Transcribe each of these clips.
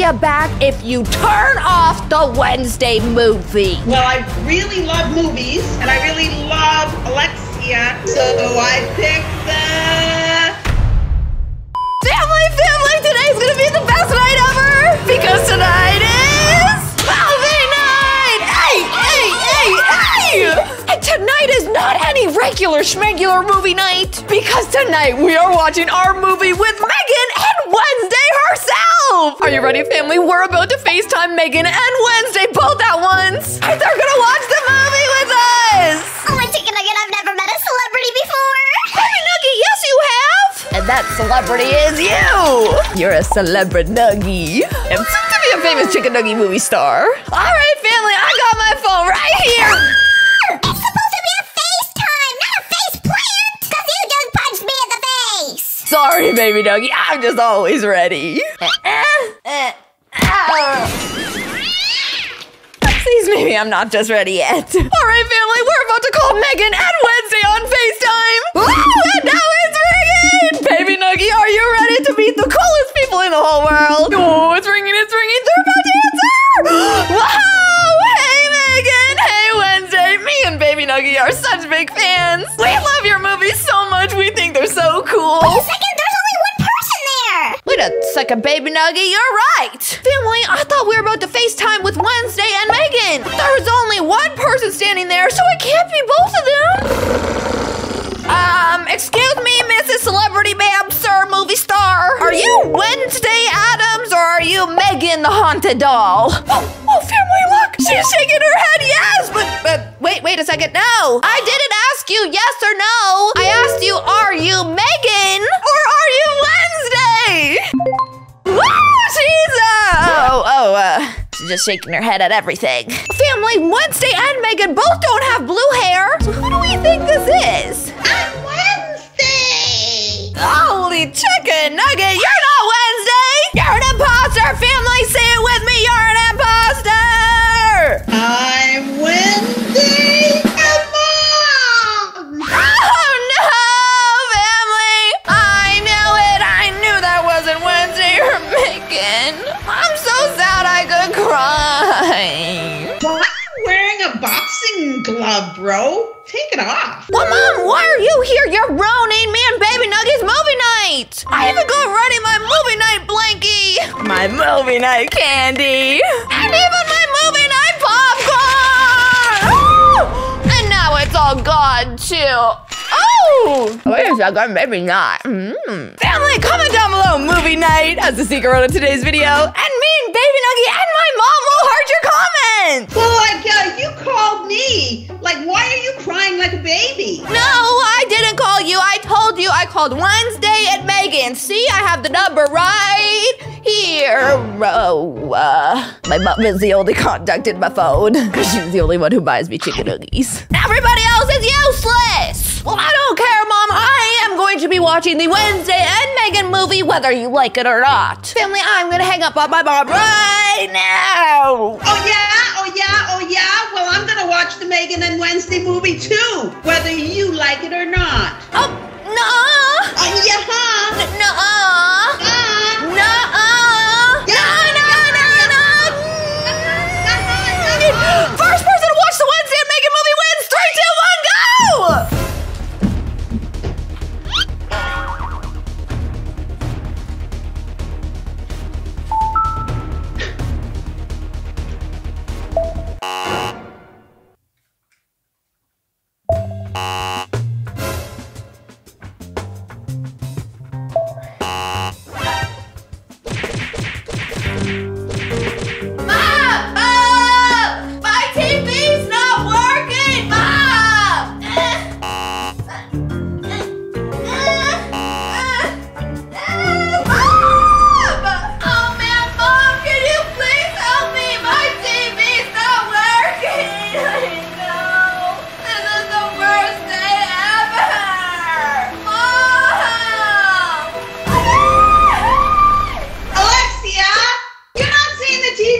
Alexia back if you turn off the Wednesday movie. Well, I really love movies, and I really love Alexia, so I picked the. Family, family, today's gonna be the best night ever because tonight is movie night. Hey, hey, hey, hey! And tonight is not any regular schmegular movie night because tonight we are watching our movie with Megan herself. Are you ready, family? We're about to FaceTime Megan and Wednesday both at once. They're gonna watch the movie with us. Oh my chicken nugget, I've never met a celebrity before. Baby Nugget, yes, you have. And that celebrity is you. You're a celebrity nuggy. And soon to be a famous chicken nugget movie star. All right, family, I got my phone right here. Ah! It's supposed to be a FaceTime, not a face plant. Cause you just punched me in the face. Sorry, baby nuggy, I'm just always ready. Uh, I'm not just ready yet. All right, family, we're about to call Megan and Wednesday on FaceTime. Ooh, and now it's ringing. Baby Nuggy, are you ready to meet the coolest people in the whole world? Oh, it's ringing, it's ringing. They're about to answer. Wow! Hey, Megan. Hey, Wednesday. Me and Baby Nuggy are such big fans. We love your movies so much. We think they're so cool. Wait a second, there's only one person there. Wait a second, baby nugget, you're right! There was only one person standing there, so it can't be both of them! Um, excuse me, Mrs. Celebrity Ma'am, Sir Movie Star. Are you Wednesday Addams or are you Megan the Haunted Doll? Oh, oh, family, look! She's shaking her head yes! But, but, wait, wait a second, no! I didn't ask you yes or no! I asked you, are just shaking her head at everything. Family, Wednesday and Megan both don't have blue hair. So who do we think this is? I'm Wednesday! Holy chicken nugget! You're not Wednesday. You're an imposter. Family, say glove, bro? Take it off. Well, Mom, why are you here? You're ruining me and Baby Nugget's movie night. I even got ready my movie night blankie, my movie night candy, and even my movie night popcorn. and now it's all gone too. Oh, wait a second, maybe not. Mm. Family, comment down below movie night as the secret wrote of today's video, and me and Baby Nugget and my called Wednesday at Megan. See, I have the number right here. Oh, uh, my mom is the only contact in my phone because she's the only one who buys me chicken nuggets. Everybody else is useless. Well, I don't care, Mom. I am going to be watching the Wednesday and Megan movie, whether you like it or not. Family, I'm gonna hang up on my mom right now. Oh, yeah? Oh, yeah? Oh, yeah? Well, I'm gonna watch the Megan and Wednesday movie too, whether you like it or not.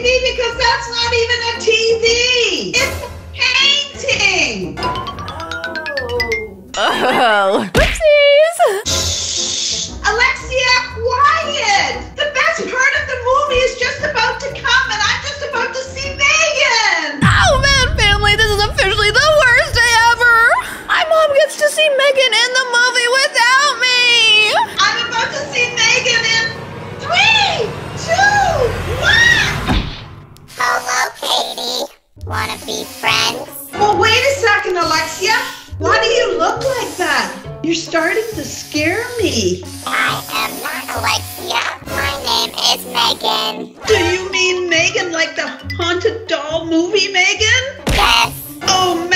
TV because that's not even a TV. It's a painting. Oh, whoopsies! Alexia. Why do you look like that? You're starting to scare me. I am not Alexia. My name is Megan. Do you mean Megan like the haunted doll movie Megan? Yes, Oh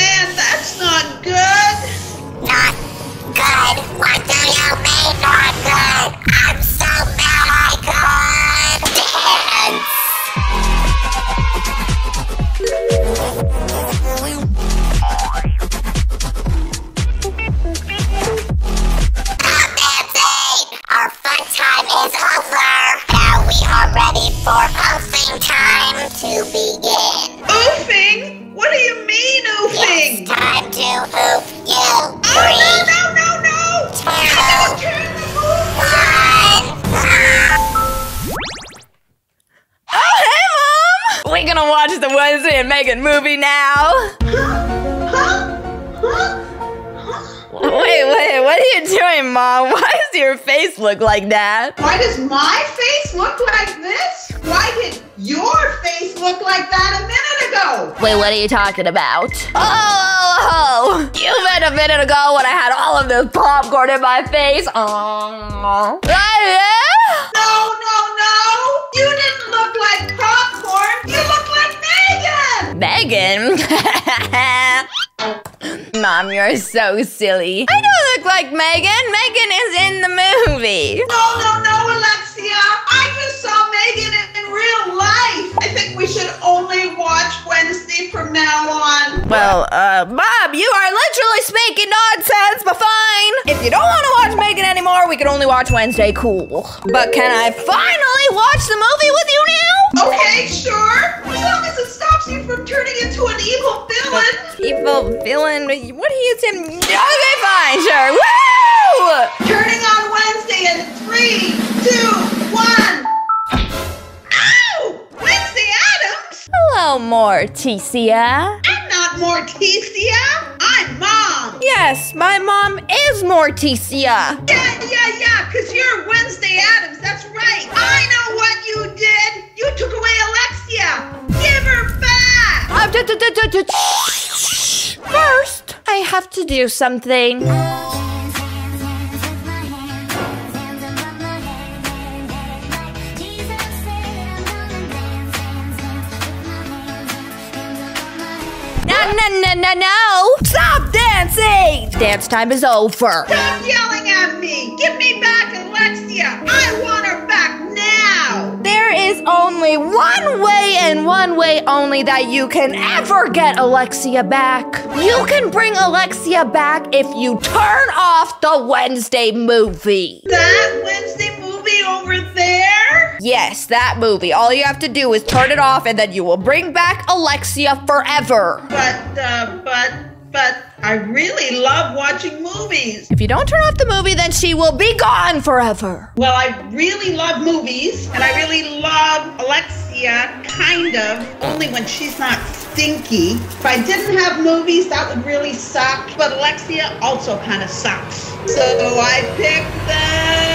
time is over. Now we are ready for oofing time to begin. Oofing? What do you mean It's oofing? time to oof you. Oh Three, no no no no! two, Turn the move. one. Oh, hey, Mom! We're gonna watch the Wednesday and Megan movie now. wait, what are you doing, Mom? Why does your face look like that? Why does my face look like this? Why did your face look like that a minute ago? Wait, what are you talking about? Oh, you meant a minute ago when I had all of this popcorn in my face. Oh, yeah? No, no, no! You didn't look like popcorn. You look like Megan. Megan? Mom, you're so silly. I don't look like Megan. Megan is in the movie. No, no, no, Alexia. I just saw Megan in, in real life. I think we should only watch Wednesday from now on. Well, uh, Bob, you are literally speaking nonsense, but fine. If you don't want to watch Megan anymore, we can only watch Wednesday. Cool. But can I finally watch the movie with you now? Okay, sure. As long as it stops you from turning into an evil villain. Evil villain. What are you saying? Okay, fine, sure. Woo! Turning on Wednesday in three, two, one. Ow! Wednesday Addams? Hello, Morticia. I'm not Morticia. Yes, my mom is Morticia. Yeah, yeah, yeah, because you're Wednesday Addams. That's right. I know what you did. You took away Alexia. Give her back. Uh, d- d- d- d- d- shh. First, I have to do something. No, no, no, no, no! Stop dancing! Dance time is over. Stop yelling at me. Give me back Alexia. I want her back now. There is only one way and one way only that you can ever get Alexia back. You can bring Alexia back if you turn off the Wednesday movie. That Wednesday movie over there? Yes, that movie. All you have to do is turn it off and then you will bring back Alexia forever. But, uh, but, but I really love watching movies. If you don't turn off the movie, then she will be gone forever. Well, I really love movies, and I really love Alexia, kind of, only when she's not stinky. If I didn't have movies, that would really suck. But Alexia also kind of sucks. So I picked the